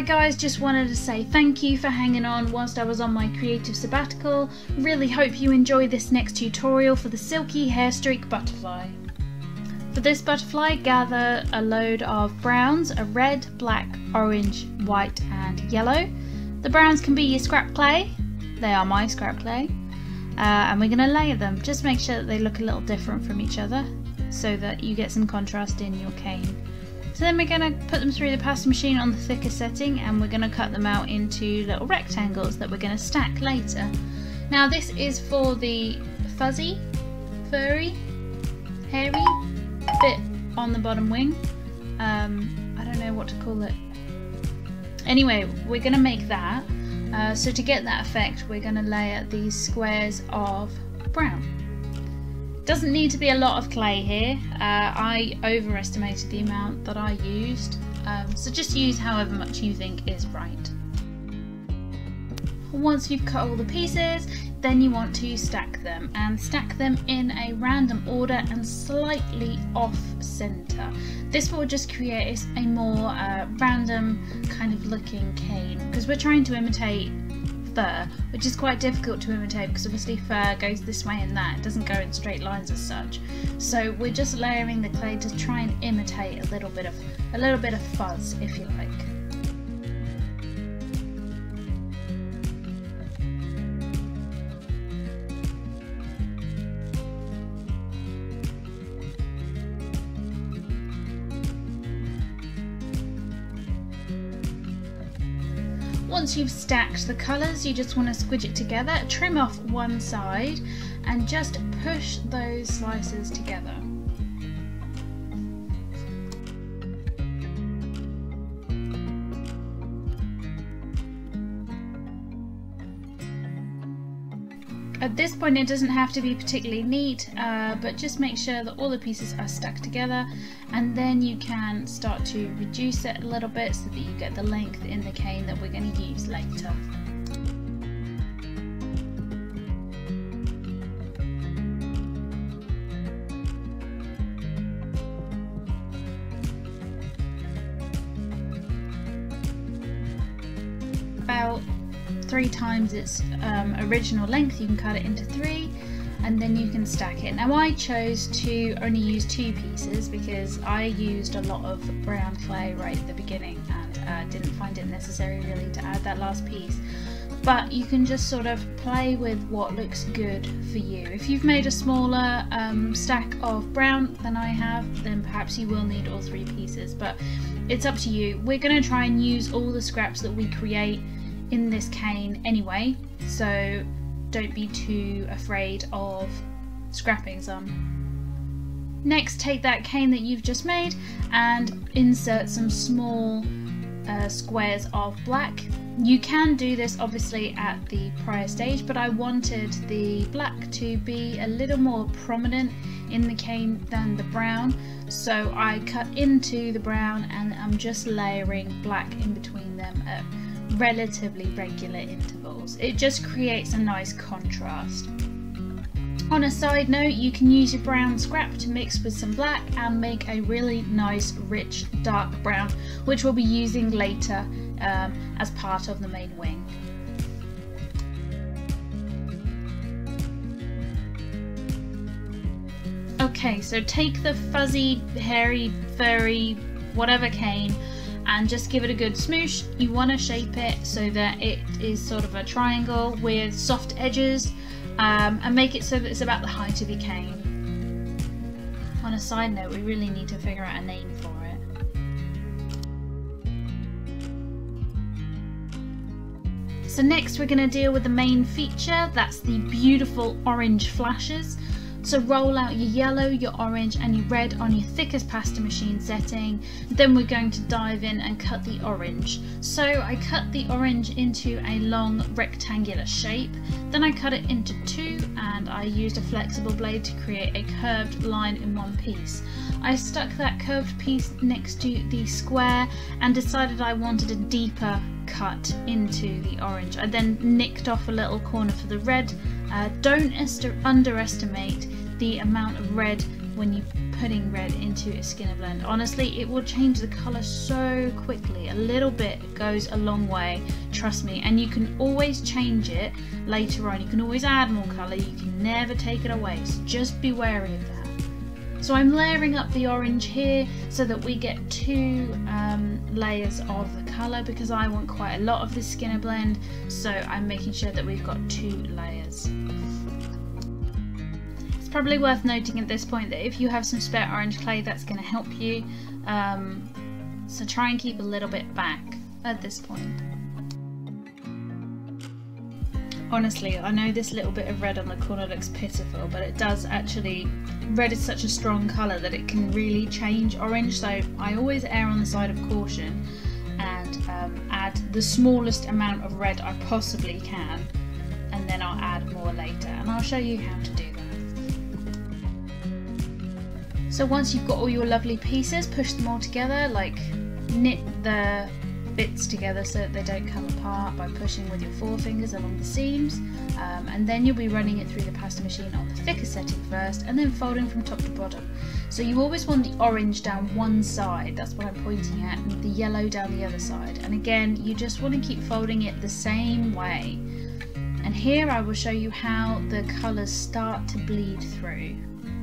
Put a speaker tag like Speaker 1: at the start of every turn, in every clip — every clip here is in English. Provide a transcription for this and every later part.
Speaker 1: Hi guys, just wanted to say thank you for hanging on whilst I was on my creative sabbatical. Really hope you enjoy this next tutorial for the silky hairstreak butterfly. For this butterfly, gather a load of browns, a red, black, orange, white and yellow. The browns can be your scrap clay, they are my scrap clay, uh, and we're going to layer them. Just make sure that they look a little different from each other so that you get some contrast in your cane. So then we're going to put them through the pasta machine on the thicker setting and we're going to cut them out into little rectangles that we're going to stack later. Now this is for the fuzzy, furry, hairy bit on the bottom wing. Um, I don't know what to call it. Anyway, we're going to make that. Uh, so to get that effect, we're going to layer these squares of brown. Doesn't need to be a lot of clay here. Uh, I overestimated the amount that I used, um, so just use however much you think is right. Once you've cut all the pieces, then you want to stack them and stack them in a random order and slightly off center. This will just create a more uh, random kind of looking cane because we're trying to imitate fur, which is quite difficult to imitate because obviously fur goes this way and that, it doesn't go in straight lines as such. So we're just layering the clay to try and imitate a little bit of a little bit of fuzz, if you like. Once you've stacked the colours, you just want to squidge it together, trim off one side and just push those slices together. At this point it doesn't have to be particularly neat, uh, but just make sure that all the pieces are stuck together and then you can start to reduce it a little bit so that you get the length in the cane that we're going to use later. Times its um, original length, you can cut it into three and then you can stack it. Now I chose to only use two pieces because I used a lot of brown clay right at the beginning and uh, didn't find it necessary really to add that last piece. But you can just sort of play with what looks good for you. If you've made a smaller um, stack of brown than I have, then perhaps you will need all three pieces, but it's up to you. We're going to try and use all the scraps that we create in this cane anyway, so don't be too afraid of scrapping some. Next, take that cane that you've just made and insert some small uh, squares of black. You can do this obviously at the prior stage, but I wanted the black to be a little more prominent in the cane than the brown, so I cut into the brown and I'm just layering black in between them at relatively regular intervals. It just creates a nice contrast. On a side note, you can use your brown scrap to mix with some black and make a really nice, rich, dark brown, which we'll be using later um, as part of the main wing. Okay, so take the fuzzy, hairy, furry, whatever cane and just give it a good smoosh. You want to shape it so that it is sort of a triangle with soft edges um, and make it so that it's about the height of your cane. On a side note, we really need to figure out a name for it. So next we're going to deal with the main feature, that's the beautiful orange flashes. So roll out your yellow, your orange and your red on your thickest pasta machine setting. Then we're going to dive in and cut the orange. So I cut the orange into a long rectangular shape. Then I cut it into two and I used a flexible blade to create a curved line in one piece. I stuck that curved piece next to the square and decided I wanted a deeper cut into the orange. I then nicked off a little corner for the red. Uh, don't underestimate the amount of red when you're putting red into a Skinner blend. Honestly, it will change the colour so quickly. A little bit goes a long way, trust me. And you can always change it later on. You can always add more colour. You can never take it away. So just be wary of that. So I'm layering up the orange here so that we get two um, layers of the colour because I want quite a lot of the Skinner blend so I'm making sure that we've got two layers. It's probably worth noting at this point that if you have some spare orange clay that's going to help you um, so try and keep a little bit back at this point. Honestly, I know this little bit of red on the corner looks pitiful, but it does actually, red is such a strong colour that it can really change orange, so I always err on the side of caution and um, add the smallest amount of red I possibly can, and then I'll add more later, and I'll show you how to do that. So once you've got all your lovely pieces, push them all together, like knit the bits together so that they don't come apart by pushing with your forefingers along the seams um, and then you'll be running it through the pasta machine on the thicker setting first and then folding from top to bottom. So you always want the orange down one side, that's what I'm pointing at, and the yellow down the other side. And again, you just want to keep folding it the same way. And here I will show you how the colours start to bleed through.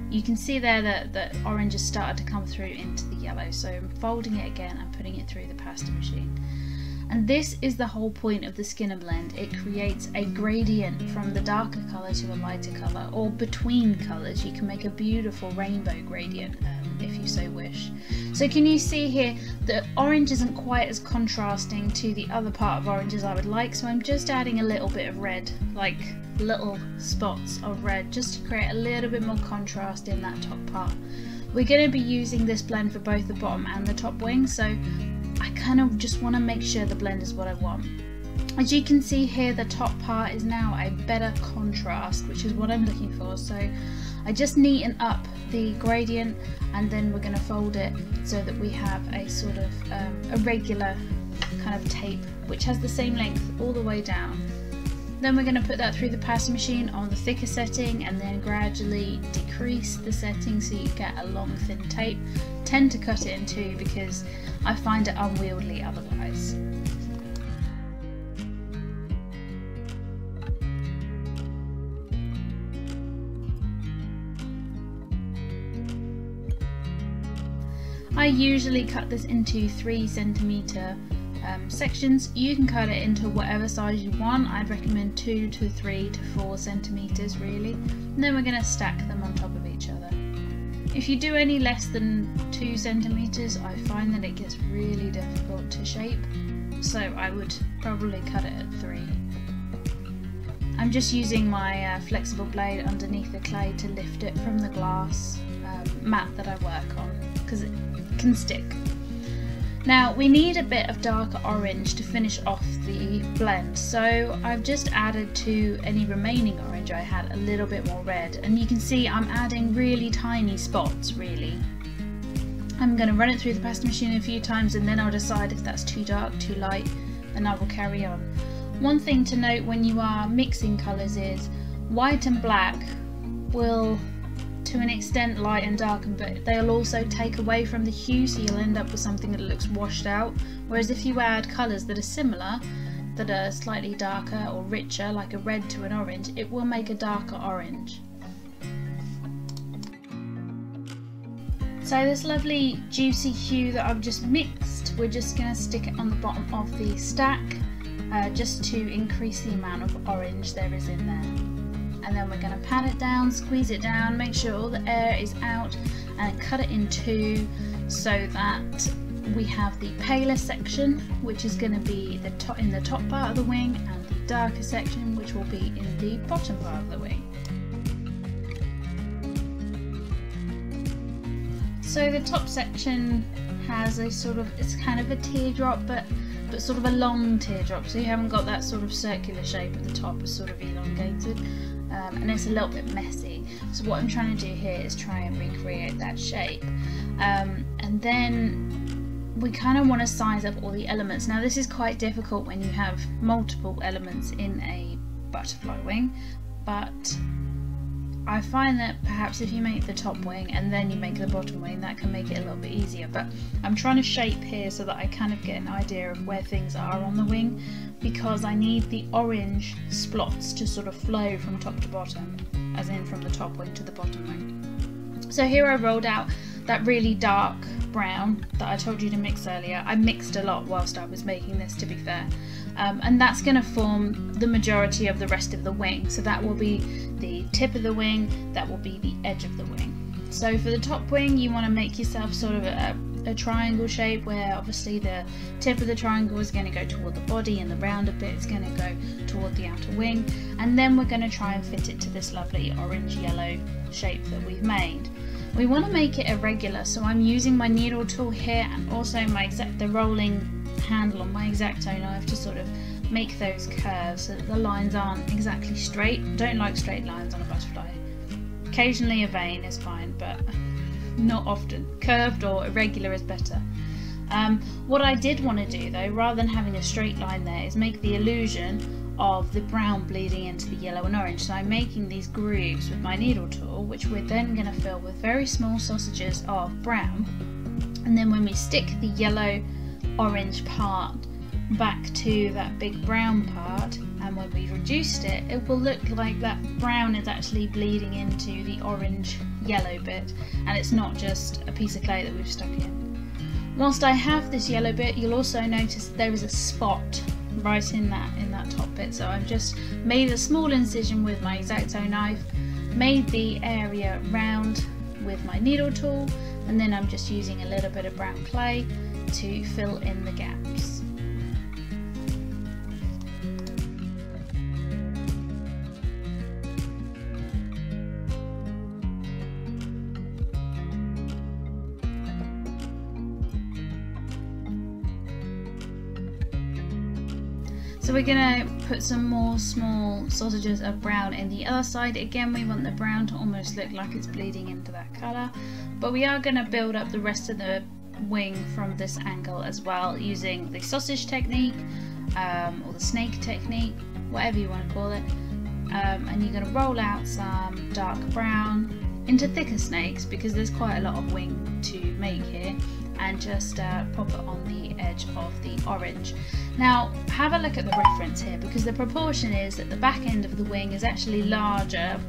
Speaker 1: You can see there that the orange has started to come through into the yellow, so I'm folding it again and putting it through the pasta machine. And this is the whole point of the Skinner blend. It creates a gradient from the darker colour to a lighter colour, or between colours. You can make a beautiful rainbow gradient um, if you so wish. So can you see here that orange isn't quite as contrasting to the other part of orange as I would like, so I'm just adding a little bit of red, like little spots of red, just to create a little bit more contrast in that top part. We're going to be using this blend for both the bottom and the top wing, so I kind of just want to make sure the blend is what I want. As you can see here, the top part is now a better contrast, which is what I'm looking for. So I just neaten up the gradient and then we're going to fold it so that we have a sort of um, a regular kind of tape, which has the same length all the way down. Then we're going to put that through the pasta machine on the thicker setting and then gradually decrease the setting so you get a long thin tape. Tend to cut it in two because I find it unwieldy otherwise. I usually cut this into 3 centimeter um, sections. You can cut it into whatever size you want. I'd recommend 2 to 3 to 4 centimeters really. And then we're going to stack them on top of each other. If you do any less than 2 centimeters, I find that it gets really difficult to shape. So I would probably cut it at 3. I'm just using my uh, flexible blade underneath the clay to lift it from the glass um, mat that I work on because it can stick now we need a bit of darker orange to finish off the blend so I've just added to any remaining orange I had a little bit more red and you can see I'm adding really tiny spots really. I'm going to run it through the pasta machine a few times and then I'll decide if that's too dark, too light and I will carry on. One thing to note when you are mixing colours is white and black will to an extent light and darken but they'll also take away from the hue so you'll end up with something that looks washed out whereas if you add colours that are similar that are slightly darker or richer like a red to an orange it will make a darker orange. So this lovely juicy hue that I've just mixed we're just going to stick it on the bottom of the stack uh, just to increase the amount of orange there is in there and then we're going to pat it down, squeeze it down, make sure all the air is out and cut it in two so that we have the paler section which is going to be the top in the top part of the wing and the darker section which will be in the bottom part of the wing. So the top section has a sort of, it's kind of a teardrop but but sort of a long teardrop so you haven't got that sort of circular shape at the top, it's sort of elongated um, and it's a little bit messy. So what I'm trying to do here is try and recreate that shape. Um, and then we kind of want to size up all the elements. Now this is quite difficult when you have multiple elements in a butterfly wing, but I find that perhaps if you make the top wing and then you make the bottom wing, that can make it a little bit easier. But I'm trying to shape here so that I kind of get an idea of where things are on the wing because I need the orange splots to sort of flow from top to bottom, as in from the top wing to the bottom wing. So here I rolled out that really dark brown that I told you to mix earlier. I mixed a lot whilst I was making this to be fair. Um, and that's going to form the majority of the rest of the wing. So that will be the tip of the wing, that will be the edge of the wing. So for the top wing, you want to make yourself sort of a, a triangle shape where obviously the tip of the triangle is going to go toward the body and the rounder bit is going to go toward the outer wing. And then we're going to try and fit it to this lovely orange yellow shape that we've made. We want to make it irregular, so I'm using my needle tool here and also my the rolling handle on my X-Acto knife to sort of make those curves so that the lines aren't exactly straight. Don't like straight lines on a butterfly. Occasionally a vein is fine, but not often. Curved or irregular is better. Um, what I did want to do though, rather than having a straight line there, is make the illusion of the brown bleeding into the yellow and orange. So I'm making these grooves with my needle tool, which we're then going to fill with very small sausages of brown. And then when we stick the yellow orange part back to that big brown part, and when we've reduced it, it will look like that brown is actually bleeding into the orange yellow bit, and it's not just a piece of clay that we've stuck in. Whilst I have this yellow bit, you'll also notice there is a spot right in that in that top bit so I've just made a small incision with my X-Acto knife made the area round with my needle tool and then I'm just using a little bit of brown clay to fill in the gaps So we're going to put some more small sausages of brown in the other side. Again, we want the brown to almost look like it's bleeding into that colour. But we are going to build up the rest of the wing from this angle as well using the sausage technique um, or the snake technique, whatever you want to call it. Um, and you're going to roll out some dark brown into thicker snakes because there's quite a lot of wing to make here and just uh, pop it on the edge of the orange. Now have a look at the reference here because the proportion is that the back end of the wing is actually larger,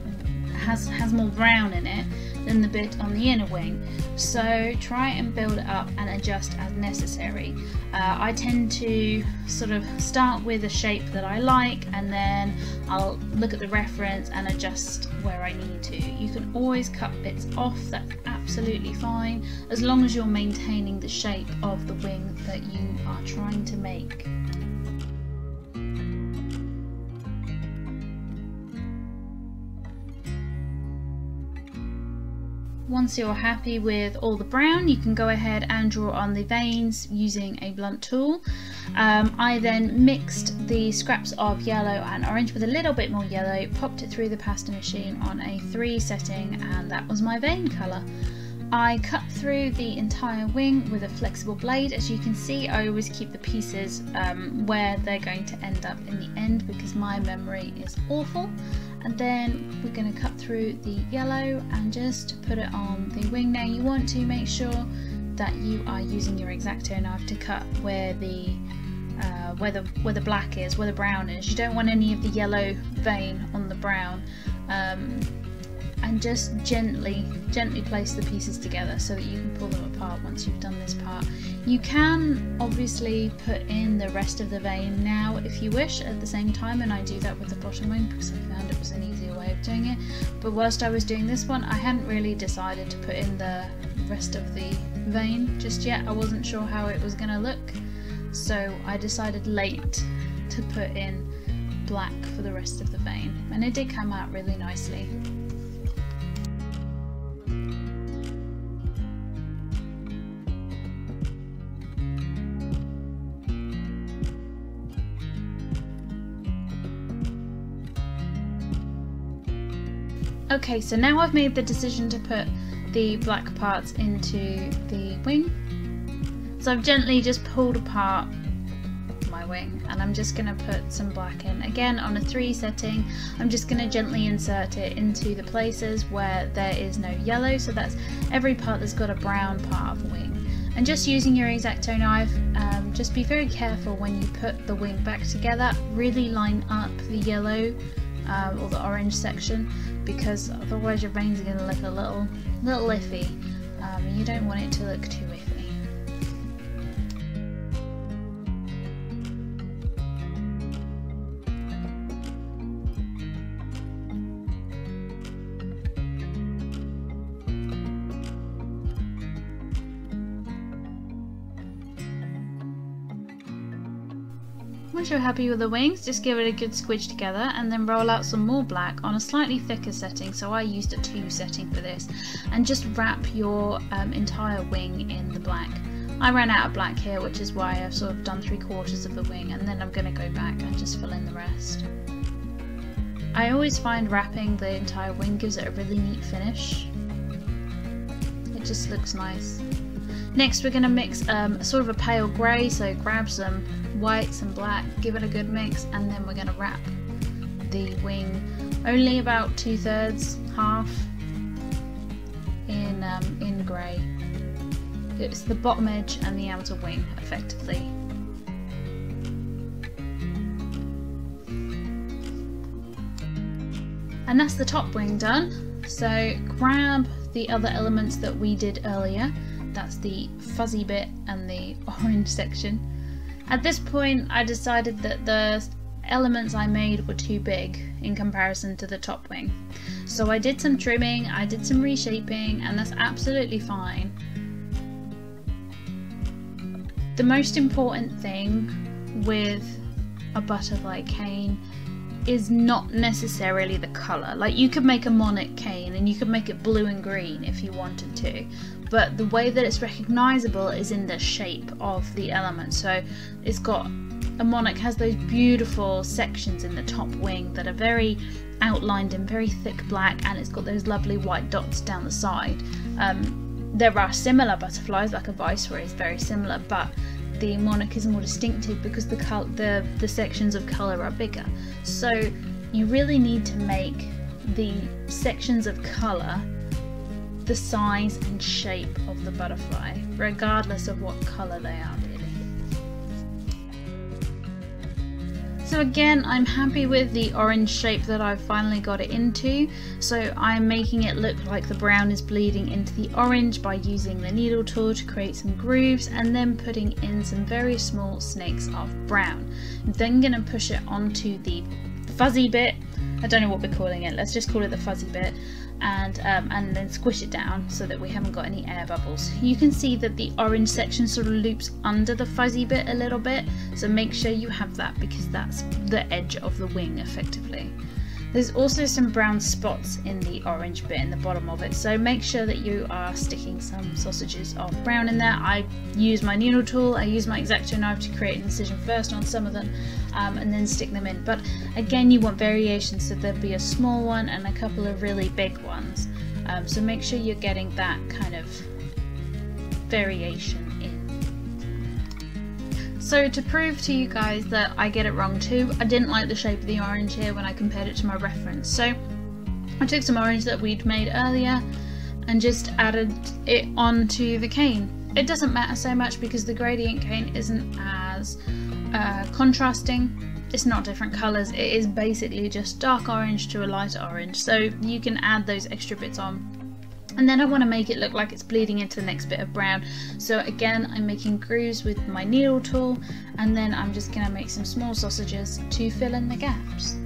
Speaker 1: has, has more brown in it than the bit on the inner wing. So try and build it up and adjust as necessary. Uh, I tend to sort of start with a shape that I like and then I'll look at the reference and adjust where I need to. You can always cut bits off, that's absolutely fine, as long as you're maintaining the shape of the wing that you are trying to make. Once you're happy with all the brown, you can go ahead and draw on the veins using a blunt tool. Um, I then mixed the scraps of yellow and orange with a little bit more yellow, popped it through the pasta machine on a 3 setting and that was my vein colour. I cut through the entire wing with a flexible blade. As you can see, I always keep the pieces um, where they're going to end up in the end because my memory is awful. And then we're going to cut through the yellow and just put it on the wing. Now you want to make sure that you are using your X-Acto knife to cut where the uh, where the where the black is, where the brown is. You don't want any of the yellow vein on the brown. Um, and just gently, gently place the pieces together so that you can pull them apart once you've done this part. You can obviously put in the rest of the vein now if you wish at the same time and I do that with the bottom wing because I found it was an easier way of doing it. But whilst I was doing this one I hadn't really decided to put in the rest of the vein just yet. I wasn't sure how it was going to look so I decided late to put in black for the rest of the vein and it did come out really nicely. Okay, so now I've made the decision to put the black parts into the wing. So I've gently just pulled apart my wing and I'm just going to put some black in. Again on a 3 setting I'm just going to gently insert it into the places where there is no yellow so that's every part that's got a brown part of wing. And just using your X-Acto knife, um, just be very careful when you put the wing back together, really line up the yellow um, or the orange section because otherwise your veins are going to look a little, little iffy. Um, you don't want it to look too Once you're happy with the wings, just give it a good squidge together and then roll out some more black on a slightly thicker setting, so I used a 2 setting for this, and just wrap your um, entire wing in the black. I ran out of black here, which is why I've sort of done three quarters of the wing, and then I'm going to go back and just fill in the rest. I always find wrapping the entire wing gives it a really neat finish. It just looks nice. Next we're going to mix um, sort of a pale grey, so grab some white, some black, give it a good mix, and then we're going to wrap the wing only about two thirds, half in, um, in grey. It's the bottom edge and the outer wing effectively. And that's the top wing done. So grab the other elements that we did earlier. That's the fuzzy bit and the orange section at this point, I decided that the elements I made were too big in comparison to the top wing. So I did some trimming, I did some reshaping, and that's absolutely fine. The most important thing with a butterfly cane is not necessarily the colour. Like you could make a monarch cane and you could make it blue and green if you wanted to, but the way that it's recognisable is in the shape of the element. So it's got a monarch has those beautiful sections in the top wing that are very outlined in very thick black and it's got those lovely white dots down the side. Um, there are similar butterflies like a viceroy is very similar but the monarch is more distinctive because the, the, the sections of colour are bigger. So you really need to make the sections of colour the size and shape of the butterfly, regardless of what colour they are really. So again, I'm happy with the orange shape that I've finally got it into. So I'm making it look like the brown is bleeding into the orange by using the needle tool to create some grooves and then putting in some very small snakes of brown. I'm then going to push it onto the fuzzy bit. I don't know what we're calling it, let's just call it the fuzzy bit and um, and then squish it down so that we haven't got any air bubbles. You can see that the orange section sort of loops under the fuzzy bit a little bit so make sure you have that because that's the edge of the wing effectively. There's also some brown spots in the orange bit in the bottom of it, so make sure that you are sticking some sausages of brown in there. I use my needle tool, I use my X-Acto knife to create an incision first on some of them um, and then stick them in. But again, you want variations, so there'll be a small one and a couple of really big ones. Um, so make sure you're getting that kind of variation so to prove to you guys that I get it wrong too, I didn't like the shape of the orange here when I compared it to my reference. So I took some orange that we'd made earlier and just added it onto the cane. It doesn't matter so much because the gradient cane isn't as uh, contrasting. It's not different colours, it is basically just dark orange to a lighter orange. So you can add those extra bits on and then I want to make it look like it's bleeding into the next bit of brown so again I'm making grooves with my needle tool and then I'm just going to make some small sausages to fill in the gaps.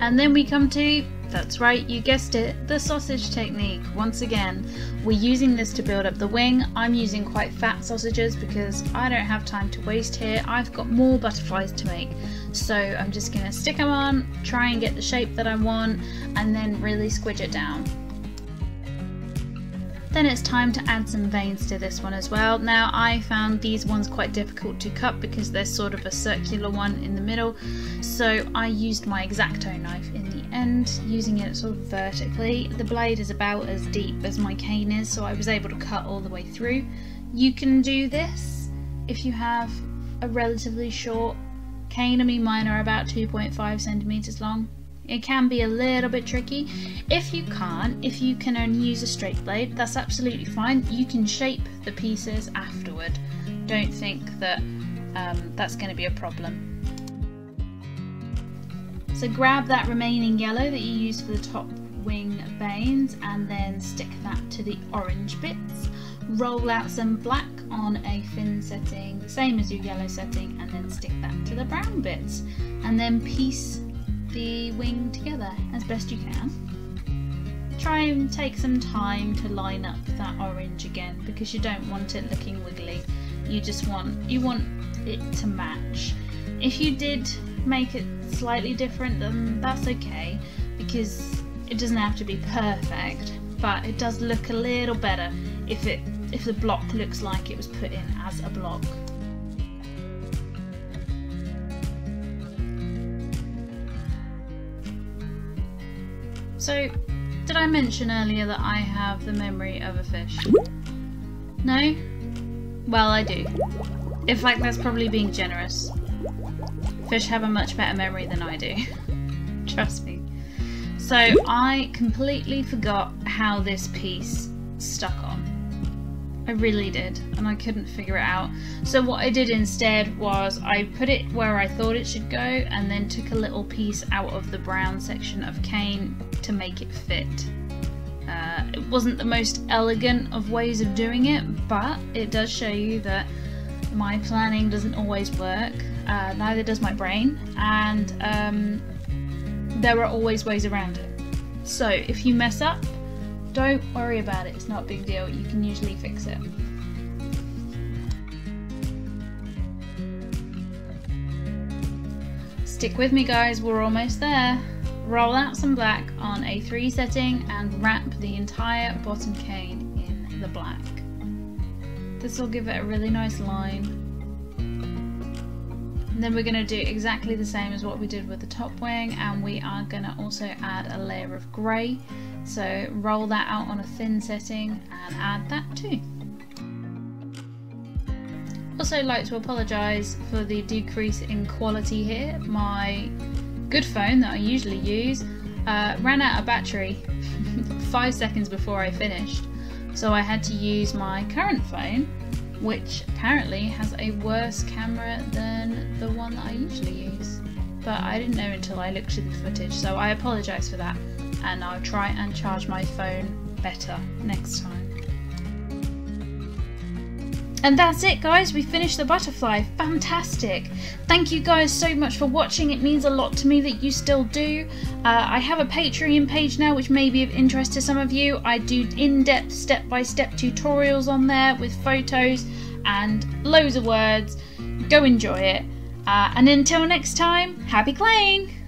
Speaker 1: And then we come to that's right, you guessed it, the sausage technique. Once again, we're using this to build up the wing. I'm using quite fat sausages because I don't have time to waste here. I've got more butterflies to make. So I'm just gonna stick them on, try and get the shape that I want, and then really squidge it down. Then it's time to add some veins to this one as well. Now I found these ones quite difficult to cut because there's sort of a circular one in the middle. So I used my X-Acto knife in the end, using it sort of vertically. The blade is about as deep as my cane is, so I was able to cut all the way through. You can do this if you have a relatively short cane. I mean mine are about 2.5 centimeters long it can be a little bit tricky. If you can't, if you can only use a straight blade, that's absolutely fine. You can shape the pieces afterward. Don't think that um, that's going to be a problem. So grab that remaining yellow that you used for the top wing veins and then stick that to the orange bits. Roll out some black on a thin setting, same as your yellow setting, and then stick that to the brown bits. And then piece the wing together as best you can. Try and take some time to line up that orange again because you don't want it looking wiggly. You just want you want it to match. If you did make it slightly different then that's okay because it doesn't have to be perfect but it does look a little better if it if the block looks like it was put in as a block. So, did I mention earlier that I have the memory of a fish? No? Well, I do. In fact, that's probably being generous. Fish have a much better memory than I do. Trust me. So, I completely forgot how this piece stuck on. I really did, and I couldn't figure it out. So what I did instead was I put it where I thought it should go and then took a little piece out of the brown section of cane to make it fit. Uh, it wasn't the most elegant of ways of doing it, but it does show you that my planning doesn't always work. Uh, neither does my brain, and um, there are always ways around it. So if you mess up, don't worry about it, it's not a big deal, you can usually fix it. Stick with me guys, we're almost there. Roll out some black on a 3 setting and wrap the entire bottom cane in the black. This will give it a really nice line. And then we're going to do exactly the same as what we did with the top wing and we are going to also add a layer of grey so roll that out on a thin setting and add that too. Also like to apologise for the decrease in quality here. My good phone that I usually use uh, ran out of battery five seconds before I finished. So I had to use my current phone which apparently has a worse camera than the one that I usually use. But I didn't know until I looked at the footage, so I apologise for that and I'll try and charge my phone better next time. And that's it guys, we finished the butterfly, fantastic! Thank you guys so much for watching, it means a lot to me that you still do. Uh, I have a Patreon page now which may be of interest to some of you. I do in-depth step-by-step tutorials on there with photos and loads of words. Go enjoy it. Uh, and until next time, happy claying!